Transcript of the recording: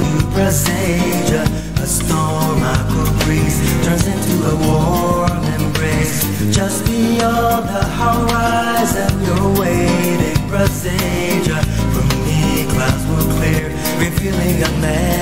you Brazasia A storm I could breeze turns into a warm embrace. Just beyond the horizon you're waiting Brazasia. For me clouds will clear. Revealing a man